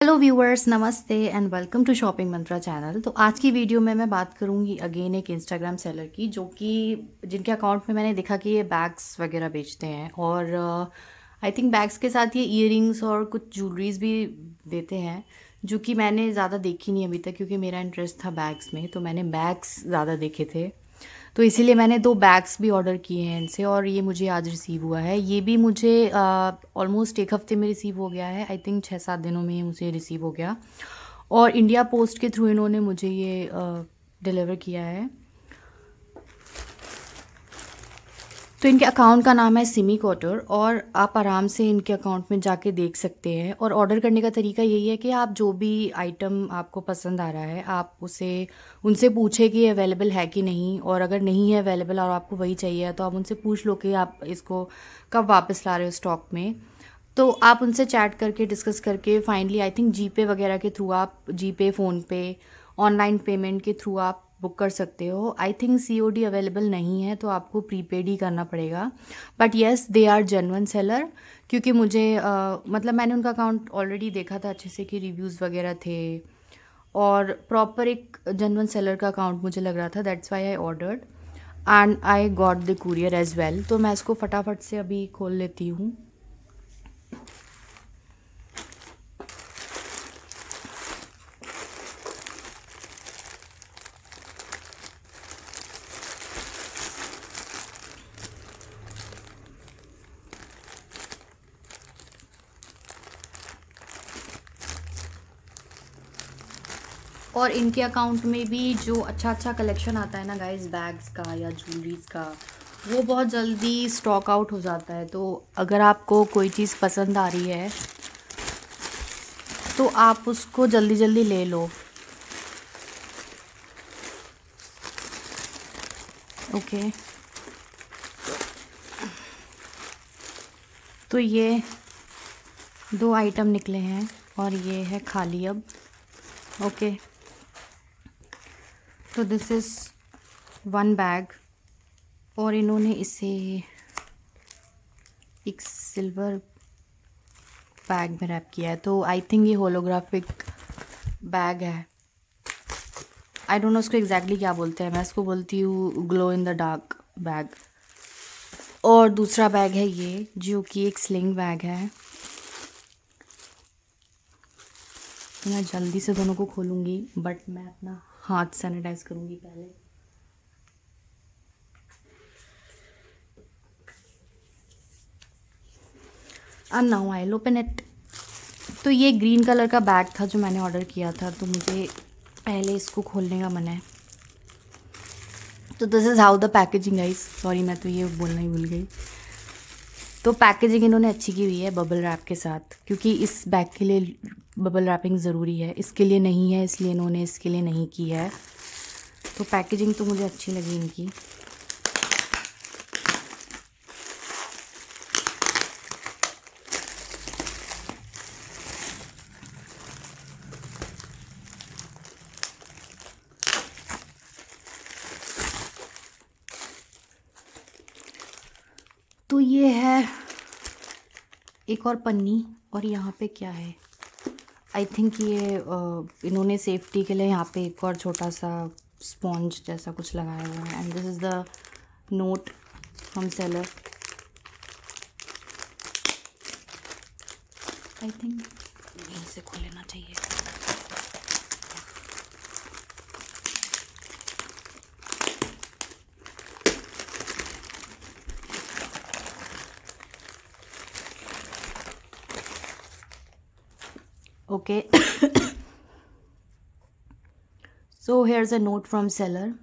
Hello viewers नमस्ते and welcome to shopping Mantra channel तो आज की वीडियो में मैं बात करूँगी अगेन एक इंस्टाग्राम सेलर की, जो कि जिनके अकाउंट में मैंने देखा कि ये बैग्स वगैरह बेचते हैं और आई थिंक बैग्स के साथ ये इयरिंग्स और कुछ ज्वेलरीज भी देते हैं, जो कि मैंने ज़्यादा देखी नहीं अभी तक क्योंकि मेरा इंटरेस्ट था बैग्स में तो मैंने बैग्स ज़्यादा देखे थे। तो इसीलिए मैंने दो बैग्स भी ऑर्डर किए हैं इनसे और ये मुझे आज रिसीव हुआ है। ये भी मुझे ऑलमोस्ट एक हफ़्ते में रिसीव हो गया है। आई थिंक छः सात दिनों में मुझे रिसीव हो गया। और इंडिया पोस्ट के थ्रू इन्होंने मुझे ये डिलीवर किया है। तो इनके अकाउंट का नाम है सिमी कोटर और आप आराम से इनके अकाउंट में जाके देख सकते हैं। और ऑर्डर करने का तरीका यही है कि आप जो भी आइटम आपको पसंद आ रहा है, आप उसे, उनसे पूछे कि अवेलेबल है कि नहीं। और अगर नहीं है अवेलेबल और आपको वही चाहिए तो आप उनसे पूछ लो कि आप इसको कब वापस ला रहे हो स्टॉक में। तो आप उनसे चैट करके डिस्कस करके फाइनली आई थिंक जी पे वगैरह के थ्रू आप G pay PhonePe online payment के थ्रू आप बुक कर सकते हो। I think C O D available नहीं है तो आपको प्रीपेड ही करना पड़ेगा। But yes they are genuine seller क्योंकि मुझे uh, मतलब मैंने उनका अकाउंट ऑलरेडी देखा था अच्छे से कि रिव्यूज़ वगैरह थे। और प्रॉपर एक जेनवन सेलर का अकाउंट मुझे लग रहा था that's why I ordered and I got the courier as well तो मैं इसको फटाफट से अभी खोल लेती हूँ। और इनके अकाउंट में भी जो अच्छा अच्छा कलेक्शन आता है ना गाइस बैग्स का या ज्वेलरीज का, वो बहुत जल्दी स्टॉक आउट हो जाता है। तो अगर आपको कोई चीज़ पसंद आ रही है तो आप उसको जल्दी जल्दी ले लो। ओके तो ये दो आइटम निकले हैं और ये है खाली अब। ओके तो दिस इज़ वन बैग और इन्होंने इसे एक सिल्वर बैग में रैप किया है। तो आई थिंक ये होलोग्राफिक बैग है। आई डोंट नो उसको एग्जैक्टली क्या बोलते हैं। मैं इसको बोलती हूँ glow in the dark bag और दूसरा बैग है ये, जो कि एक स्लिंग बैग है। मैं जल्दी से दोनों को खोलूँगी बट मैं अपना हाथ सैनिटाइज करूँगी पहले। And now I open it तो ये ग्रीन कलर का बैग था जो मैंने ऑर्डर किया था तो मुझे पहले इसको खोलने का मन है। तो this is how the packaging guys sorry मैं तो ये बोलना ही भूल गई। तो पैकेजिंग इन्होंने अच्छी की हुई है बबल रैप के साथ, क्योंकि इस बैग के लिए बबल रैपिंग ज़रूरी है। इसके लिए नहीं है, इसलिए इन्होंने इसके लिए नहीं की है। तो पैकेजिंग तो मुझे अच्छी लगी इनकी। तो ये है एक और पन्नी और यहाँ पे क्या है? आई थिंक ये इन्होंने सेफ्टी के लिए यहाँ पे एक और छोटा सा स्पॉन्ज जैसा कुछ लगाया हुआ है। And this is the note from seller I think यहीं से खोल लेना चाहिए। okay so here's a note from seller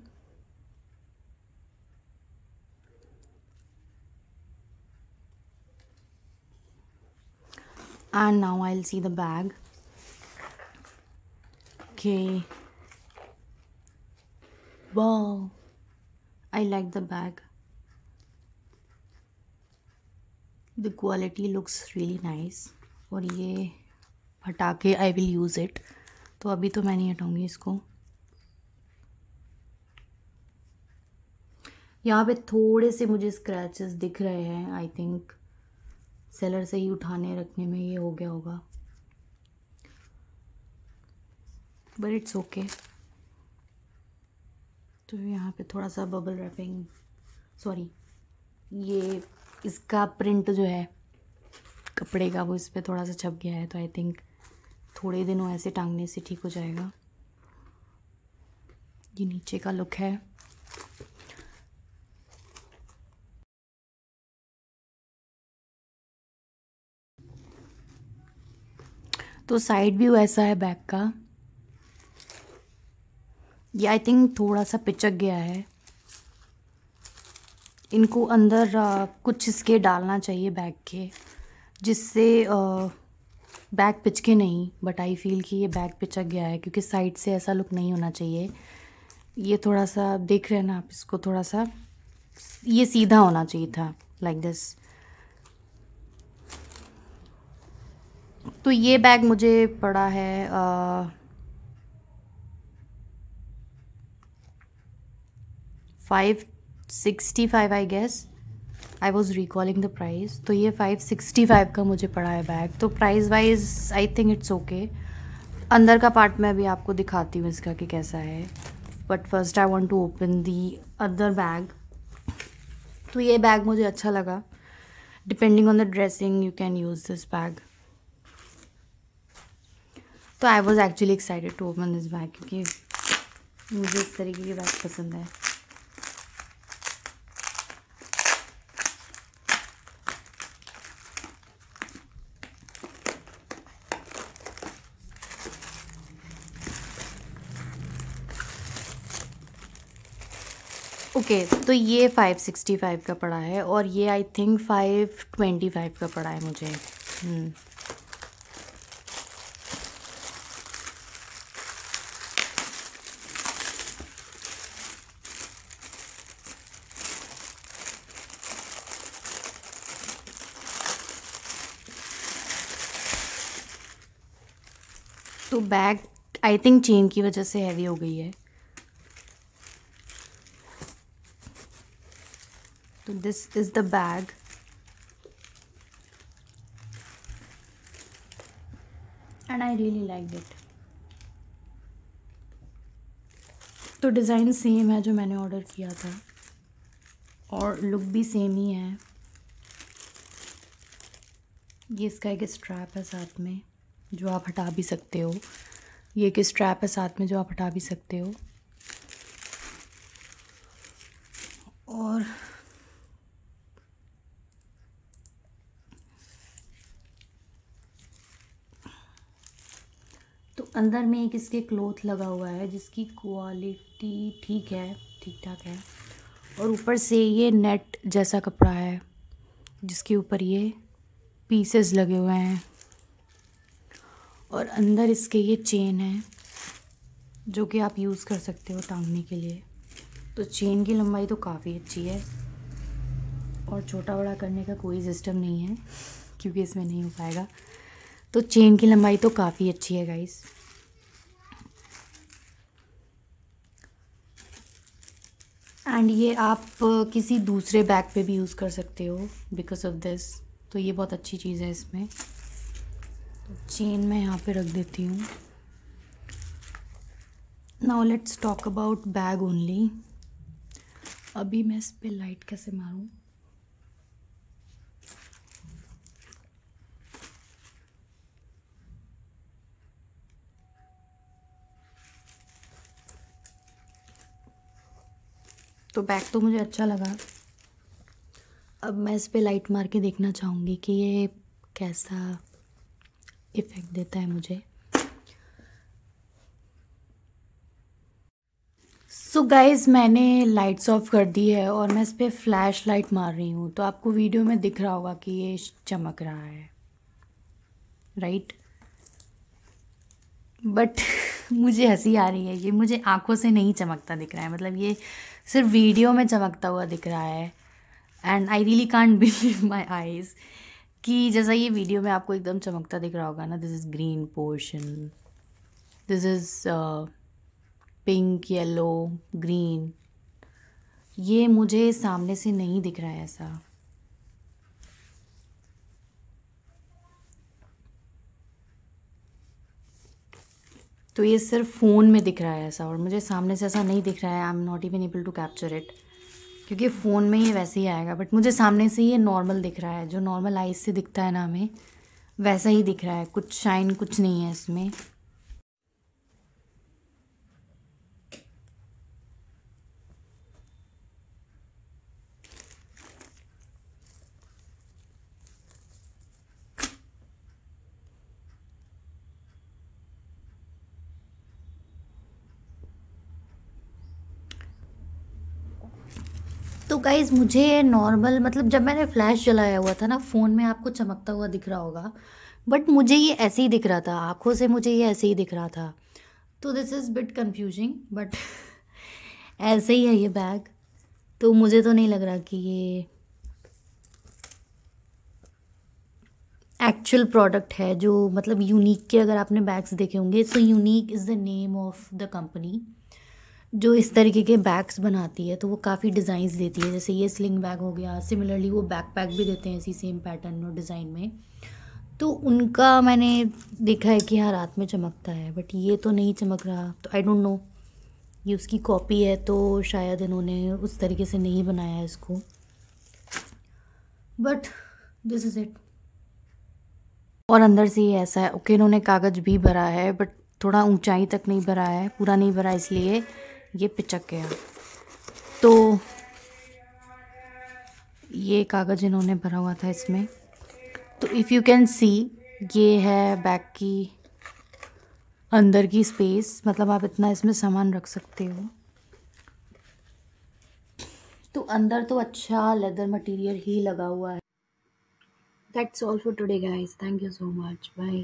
and now I'll see the bag okay wow I like the bag the quality looks really nice और ये हटा के I will use it तो अभी तो मैं नहीं हटाऊँगी इसको। यहाँ पे थोड़े से मुझे स्क्रैचेस दिख रहे हैं आई थिंक सेलर से ही उठाने रखने में ये हो गया होगा। बट इट्स ओके तो यहाँ पे थोड़ा सा बबल रैपिंग सॉरी ये इसका प्रिंट जो है, कपड़े का वो इस पर थोड़ा सा छप गया है तो आई थिंक थोड़े दिनों ऐसे टांगने से ठीक हो जाएगा। ये नीचे का लुक है। तो साइड व्यू ऐसा है बैक का। ये आई थिंक थोड़ा सा पिचक गया है। इनको अंदर आ, कुछ इसके डालना चाहिए बैग के जिससे बैग पिचके नहीं बट आई फील कि ये बैग पिचक गया है, क्योंकि साइड से ऐसा लुक नहीं होना चाहिए। ये थोड़ा सा देख रहे हैं ना आप इसको थोड़ा सा ये सीधा होना चाहिए था लाइक like दिस तो ये बैग मुझे पड़ा है five sixty five I guess I was recalling the price तो ये फाइव सिक्सटी फाइव का मुझे पड़ा है बैग तो price wise I think it's okay अंदर का पार्ट मैं अभी आपको दिखाती हूँ इसका कि कैसा है. But first I want to open the other bag तो ये बैग मुझे अच्छा लगा. Depending on the dressing you can use this bag तो I was actually excited to open this bag क्योंकि मुझे इस तरीके की बैग पसंद है. ओके okay, तो ये फाइव सिक्सटी फाइव का पड़ा है और ये I think five twenty five का पड़ा है मुझे। हम्म। तो बैग आई थिंक चेन की वजह से हैवी हो गई है। तो this is the bag and I really like it तो डिज़ाइन सेम है जो मैंने ऑर्डर किया था। और लुक भी सेम ही है। ये इसका एक स्ट्रैप है साथ में, जो आप हटा भी सकते हो। ये एक स्ट्रैप है साथ में जो आप हटा भी सकते हो और तो अंदर में एक इसके क्लोथ लगा हुआ है जिसकी क्वालिटी ठीक है ठीक ठाक है। और ऊपर से ये नेट जैसा कपड़ा है, जिसके ऊपर ये पीसेस लगे हुए हैं। और अंदर इसके ये चेन है, जो कि आप यूज़ कर सकते हो टांगने के लिए। तो चेन की लंबाई तो काफ़ी अच्छी है और छोटा बड़ा करने का कोई सिस्टम नहीं है, क्योंकि इसमें नहीं हो पाएगा। तो चेन की लंबाई तो काफ़ी अच्छी है गाइस एंड ये आप किसी दूसरे बैग पे भी यूज़ कर सकते हो बिकॉज़ ऑफ़ दिस तो ये बहुत अच्छी चीज़ है इसमें। चेन मैं यहाँ पे रख देती हूँ। Now let's talk about bag only अभी मैं इस पर लाइट कैसे मारूँ? तो बैग तो मुझे अच्छा लगा। अब मैं इस पर लाइट मार के देखना चाहूँगी कि ये कैसा इफ़ेक्ट देता है मुझे। सो so गाइज़ मैंने लाइट्स ऑफ़ कर दी है और मैं इस पर फ्लैश लाइट मार रही हूँ। तो आपको वीडियो में दिख रहा होगा कि ये चमक रहा है। Right right? बट मुझे हँसी आ रही है ये मुझे आँखों से नहीं चमकता दिख रहा है। मतलब ये सिर्फ़ वीडियो में चमकता हुआ दिख रहा है। And I really can't believe my eyes कि जैसा ये वीडियो में आपको एकदम चमकता दिख रहा होगा ना this is green portion this is pink yellow green ये मुझे सामने से नहीं दिख रहा है ऐसा। तो ये सिर्फ़ फ़ोन में दिख रहा है ऐसा, और मुझे सामने से ऐसा नहीं दिख रहा है I am not even able to capture it क्योंकि फ़ोन में ये वैसे ही आएगा बट मुझे सामने से ये नॉर्मल दिख रहा है, जो नॉर्मल आइज़ से दिखता है ना हमें, वैसा ही दिख रहा है, कुछ शाइन कुछ नहीं है इसमें। तो गाइज़ मुझे नॉर्मल मतलब जब मैंने फ्लैश जलाया हुआ था ना फ़ोन में आपको चमकता हुआ दिख रहा होगा बट मुझे ये ऐसे ही दिख रहा था, आँखों से मुझे ये ऐसे ही दिख रहा था। तो this is bit confusing but ऐसे ही है ये बैग तो मुझे तो नहीं लग रहा कि ये एक्चुअल प्रोडक्ट है जो मतलब यूनिक के अगर आपने बैग्स देखे होंगे so unique is the name of the company जो इस तरीके के बैग्स बनाती है तो वो काफ़ी डिज़ाइंस देती है। जैसे ये स्लिंग बैग हो गया सिमिलरली वो बैक पैक भी देते हैं इसी सेम पैटर्न और डिज़ाइन में। तो उनका मैंने देखा है कि हाँ रात में चमकता है बट ये तो नहीं चमक रहा। तो आई डोंट नो ये उसकी कॉपी है तो शायद इन्होंने उस तरीके से नहीं बनाया है इसको। बट दिस इज़ इट और अंदर से ये ऐसा है ओके इन्होंने कागज़ भी भरा है बट थोड़ा ऊंचाई तक नहीं भरा है, पूरा नहीं भरा इसलिए। ये पिचक गया। तो ये कागज़ इन्होंने भरा हुआ था इसमें। तो इफ़ यू कैन सी ये है बैग की अंदर की स्पेस मतलब आप इतना इसमें सामान रख सकते हो। तो अंदर तो अच्छा लेदर मटेरियल ही लगा हुआ है। That's all for today guys thank you so much bye